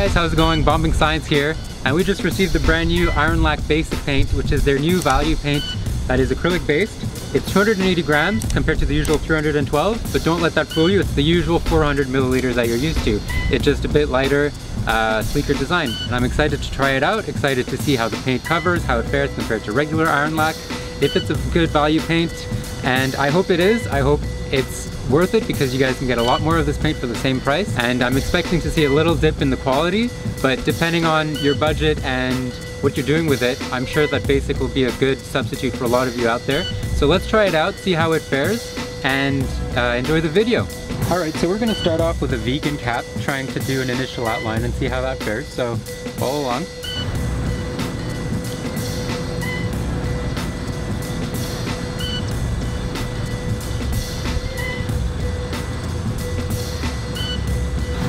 guys, how's it going? Bombing Science here, and we just received the brand new Ironlak Basic Paint, which is their new value paint that is acrylic based. It's 280 grams compared to the usual 312, but don't let that fool you, it's the usual 400 milliliters that you're used to. It's just a bit lighter, uh, sleeker design, and I'm excited to try it out, excited to see how the paint covers, how it fares compared to regular Ironlak, if it's a good value paint, and I hope it is. I hope it's worth it because you guys can get a lot more of this paint for the same price. And I'm expecting to see a little dip in the quality but depending on your budget and what you're doing with it I'm sure that basic will be a good substitute for a lot of you out there. So let's try it out see how it fares and uh, enjoy the video. Alright, so we're going to start off with a vegan cap, trying to do an initial outline and see how that fares, so follow along.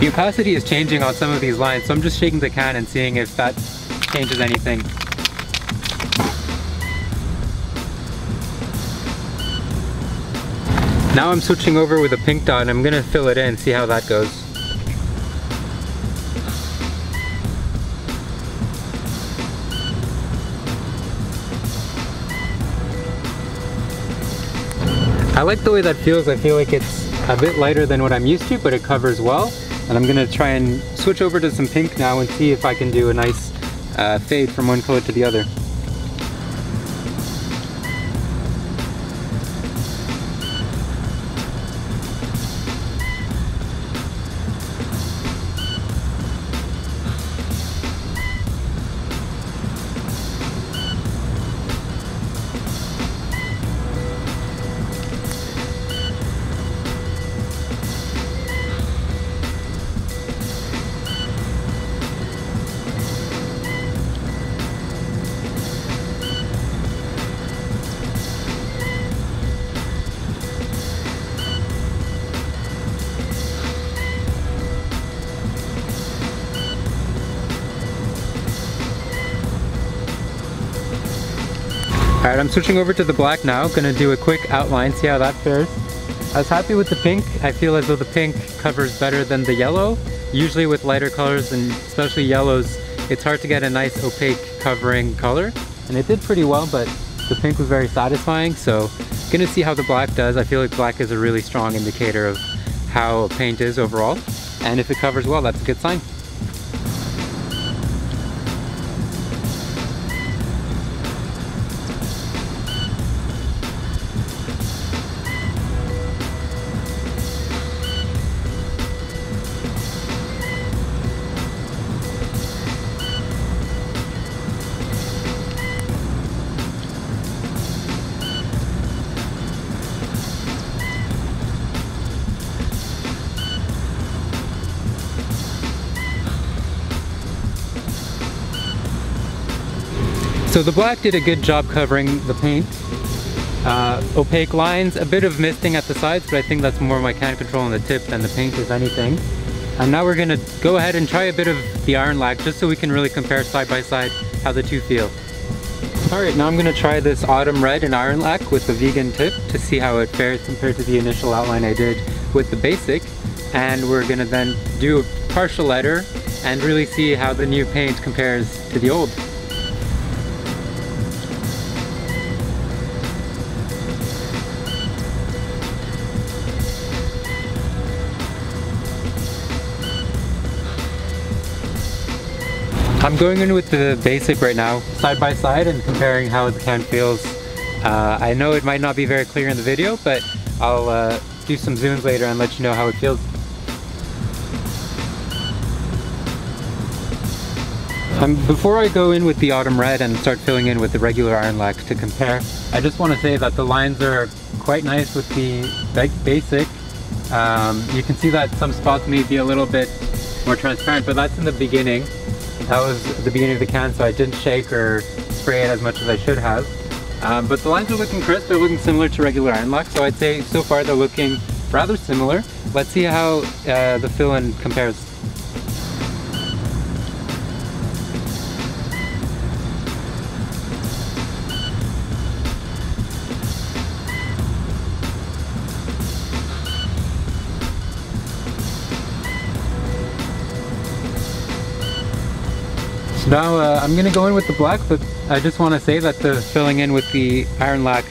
The opacity is changing on some of these lines, so I'm just shaking the can and seeing if that changes anything. Now I'm switching over with a pink dot and I'm gonna fill it in, see how that goes. I like the way that feels, I feel like it's a bit lighter than what I'm used to, but it covers well. And I'm gonna try and switch over to some pink now and see if I can do a nice uh, fade from one color to the other. Alright, I'm switching over to the black now. Gonna do a quick outline, see how that fares. I was happy with the pink. I feel as though the pink covers better than the yellow. Usually with lighter colors and especially yellows, it's hard to get a nice opaque covering color. And it did pretty well, but the pink was very satisfying. So gonna see how the black does. I feel like black is a really strong indicator of how paint is overall. And if it covers well, that's a good sign. So the black did a good job covering the paint. Uh, opaque lines, a bit of misting at the sides, but I think that's more my can control on the tip than the paint is anything. And now we're gonna go ahead and try a bit of the Ironlak just so we can really compare side by side how the two feel. Alright, now I'm gonna try this autumn red in Ironlak with the vegan tip to see how it fares compared to the initial outline I did with the basic. And we're gonna then do a partial letter and really see how the new paint compares to the old. I'm going in with the basic right now, side by side and comparing how the can feels. Uh, I know it might not be very clear in the video, but I'll uh, do some zooms later and let you know how it feels. Um, before I go in with the autumn red and start filling in with the regular Ironlak to compare, I just want to say that the lines are quite nice with the basic. Um, you can see that some spots may be a little bit more transparent, but that's in the beginning. That was the beginning of the can, so I didn't shake or spray it as much as I should have. Um, but the lines are looking crisp, they're looking similar to regular Ironlak, so I'd say so far they're looking rather similar. Let's see how uh, the fill-in compares. Now uh, I'm gonna go in with the black, but I just want to say that the filling in with the Ironlak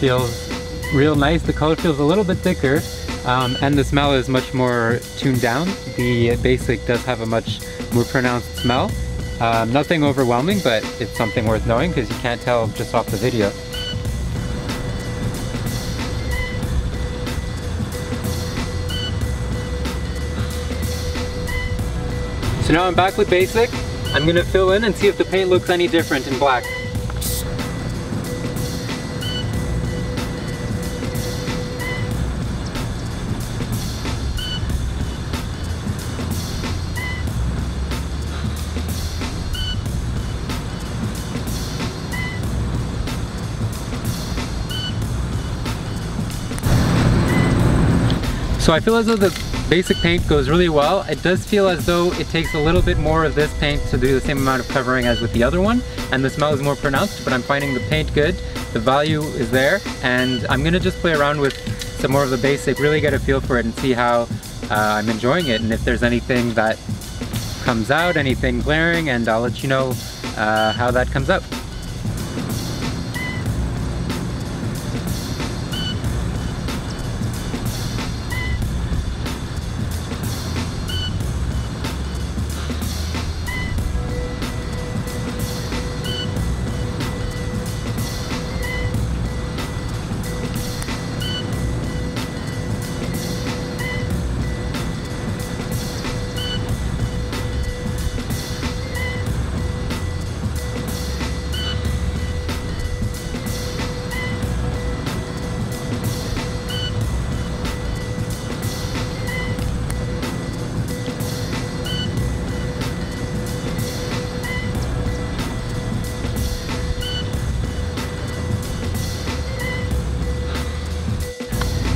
feels real nice. The color feels a little bit thicker, um, and the smell is much more tuned down. The basic does have a much more pronounced smell. Um, nothing overwhelming, but it's something worth knowing because you can't tell just off the video. So now I'm back with basic. I'm gonna fill in and see if the paint looks any different in black. So I feel as though the basic paint goes really well. It does feel as though it takes a little bit more of this paint to do the same amount of covering as with the other one, and the smell is more pronounced, but I'm finding the paint good, the value is there, and I'm gonna just play around with some more of the basic, really get a feel for it and see how uh, I'm enjoying it, and if there's anything that comes out, anything glaring, and I'll let you know uh, how that comes out.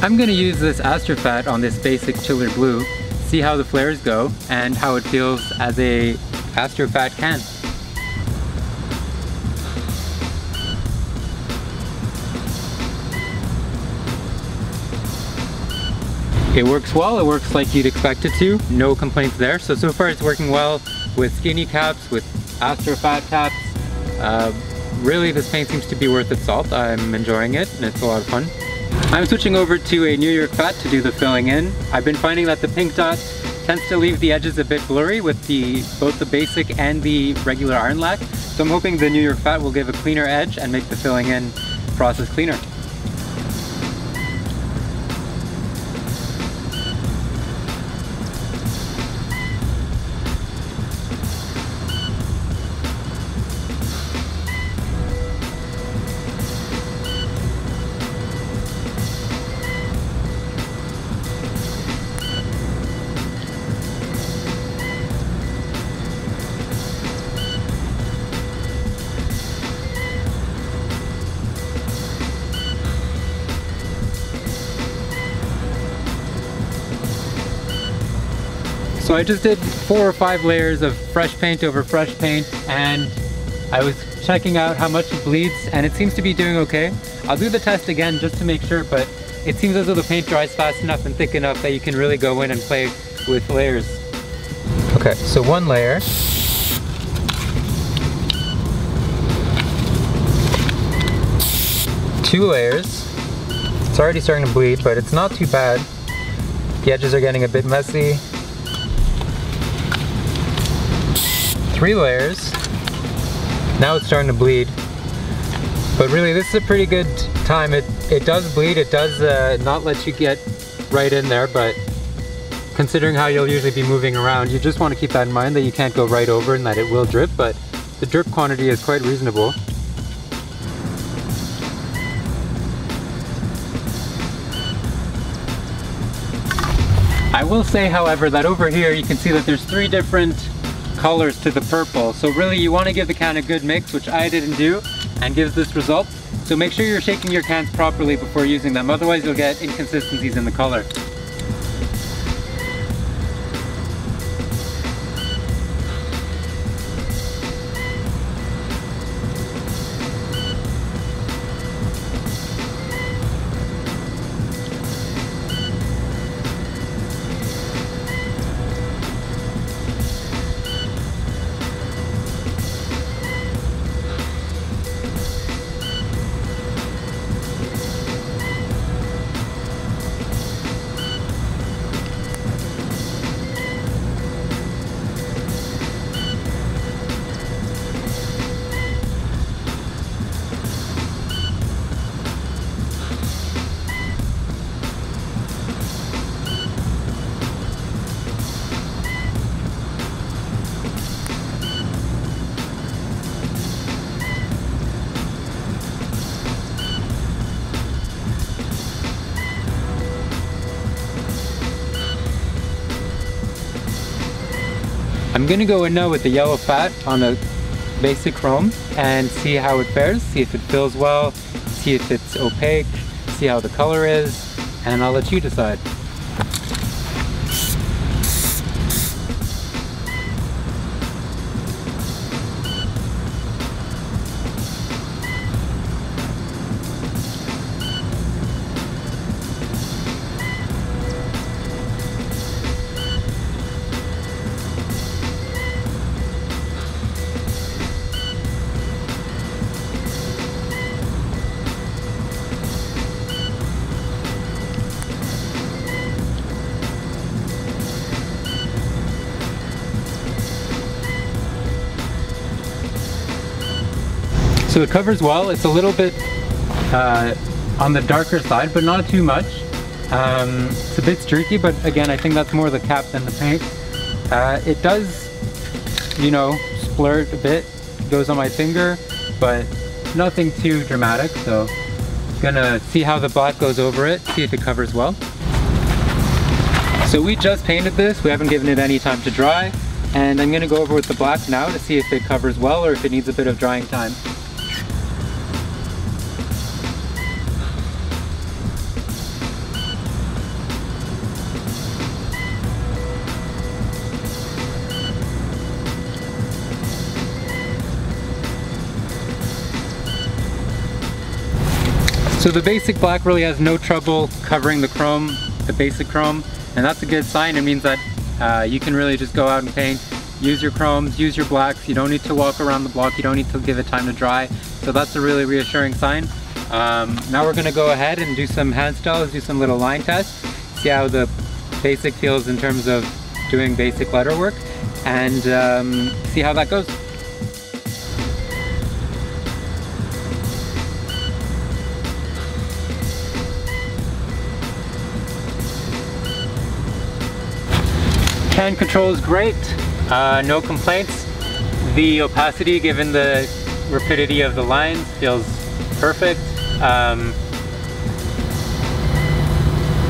I'm gonna use this Astrofat on this basic chiller blue, see how the flares go and how it feels as a Astrofat can. It works well, it works like you'd expect it to, no complaints there. So, so far it's working well with skinny caps, with Astrofat caps. Uh, really this paint seems to be worth its salt. I'm enjoying it and it's a lot of fun. I'm switching over to a New York Fat to do the filling in. I've been finding that the pink dot tends to leave the edges a bit blurry with the both the basic and the regular Ironlak. So I'm hoping the New York Fat will give a cleaner edge and make the filling in process cleaner. So I just did four or five layers of fresh paint over fresh paint and I was checking out how much it bleeds and it seems to be doing okay. I'll do the test again just to make sure but it seems as though the paint dries fast enough and thick enough that you can really go in and play with layers. Okay, so one layer. Two layers. It's already starting to bleed, but it's not too bad. The edges are getting a bit messy. Three layers. Now it's starting to bleed. But really this is a pretty good time. It, it does bleed, it does uh, not let you get right in there, but considering how you'll usually be moving around, you just want to keep that in mind that you can't go right over and that it will drip, but the drip quantity is quite reasonable. I will say, however, that over here you can see that there's three different colors to the purple. So really you want to give the can a good mix, which I didn't do, and gives this result. So make sure you're shaking your cans properly before using them, otherwise you'll get inconsistencies in the color. I'm gonna go in now with the yellow fat on the basic chrome and see how it fares, see if it fills well, see if it's opaque, see how the color is, and I'll let you decide. So it covers well. It's a little bit uh, on the darker side, but not too much. Um, it's a bit streaky, but again, I think that's more the cap than the paint. Uh, it does, you know, splurt a bit. It goes on my finger, but nothing too dramatic. So gonna see how the black goes over it, see if it covers well. So we just painted this. We haven't given it any time to dry. And I'm gonna go over with the black now to see if it covers well or if it needs a bit of drying time. So the basic black really has no trouble covering the chrome, the basic chrome, and that's a good sign. It means that uh, you can really just go out and paint, use your chromes, use your blacks. You don't need to walk around the block. You don't need to give it time to dry. So that's a really reassuring sign. Um, now we're gonna go ahead and do some hand styles, do some little line tests, see how the basic feels in terms of doing basic letter work, and um, see how that goes. Control is great, uh, no complaints. The opacity, given the rapidity of the lines, feels perfect. Um,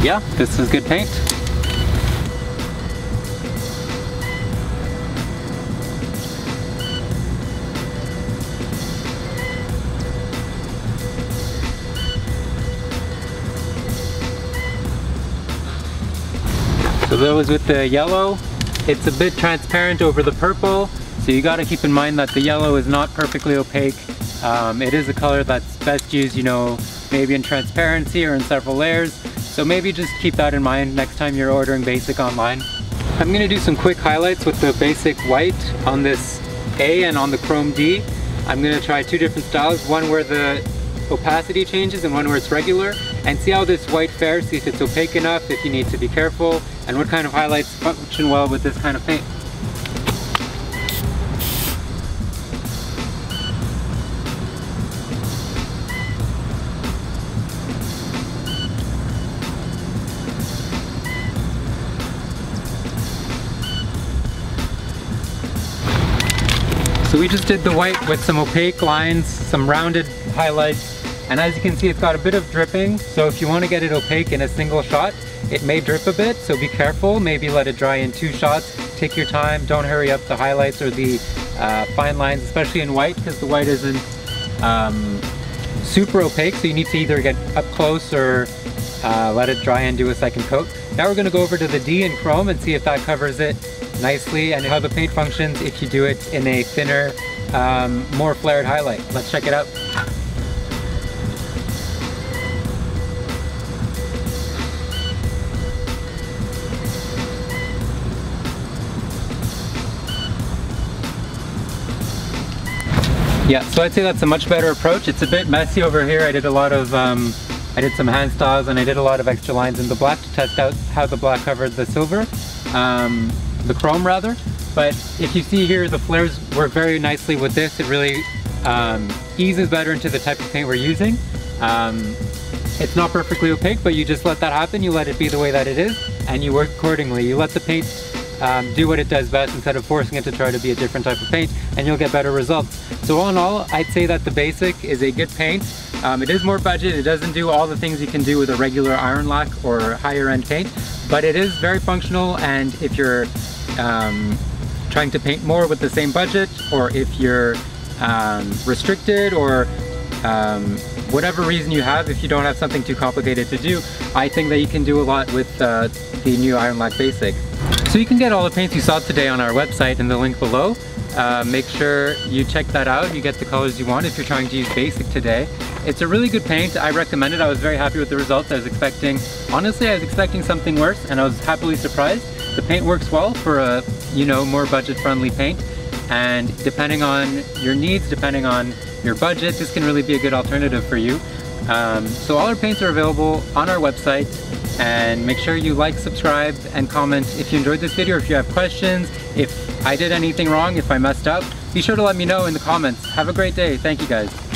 yeah, this is good paint. That with the yellow. It's a bit transparent over the purple, so you gotta keep in mind that the yellow is not perfectly opaque. Um, it is a color that's best used, you know, maybe in transparency or in several layers. So maybe just keep that in mind next time you're ordering basic online. I'm gonna do some quick highlights with the basic white on this A and on the Chrome D. I'm gonna try two different styles, one where the opacity changes and one where it's regular, and see how this white fares, see if it's opaque enough, if you need to be careful, and what kind of highlights function well with this kind of paint. So we just did the white with some opaque lines, some rounded highlights, and as you can see it's got a bit of dripping, so if you want to get it opaque in a single shot, it may drip a bit, so be careful. Maybe let it dry in two shots. Take your time, don't hurry up the highlights or the uh, fine lines, especially in white, because the white isn't um, super opaque, so you need to either get up close or uh, let it dry and do a second coat. Now we're going to go over to the D in chrome and see if that covers it nicely and how the paint functions if you do it in a thinner, um, more flared highlight. Let's check it out. Yeah, so I'd say that's a much better approach. It's a bit messy over here. I did a lot of, um, I did some hand styles and I did a lot of extra lines in the black to test out how the black covered the silver. Um, the chrome rather. But if you see here, the flares work very nicely with this. It really um, eases better into the type of paint we're using. Um, it's not perfectly opaque, but you just let that happen. You let it be the way that it is, and you work accordingly. You let the paint um, do what it does best instead of forcing it to try to be a different type of paint, and you'll get better results. So all in all, I'd say that the basic is a good paint. Um, it is more budget, it doesn't do all the things you can do with a regular Ironlak or higher end paint, but it is very functional and if you're um, trying to paint more with the same budget or if you're um, restricted or um, whatever reason you have, if you don't have something too complicated to do, I think that you can do a lot with uh, the new Ironlak Basic. So you can get all the paints you saw today on our website in the link below. Uh, make sure you check that out. You get the colors you want if you're trying to use basic today. It's a really good paint. I recommend it. I was very happy with the results. I was expecting, honestly, I was expecting something worse and I was happily surprised. The paint works well for a, you know, more budget-friendly paint. And depending on your needs, depending on your budget, this can really be a good alternative for you. Um, so all our paints are available on our website and make sure you like, subscribe, and comment if you enjoyed this video, if you have questions, if I did anything wrong, if I messed up, be sure to let me know in the comments. Have a great day. Thank you guys.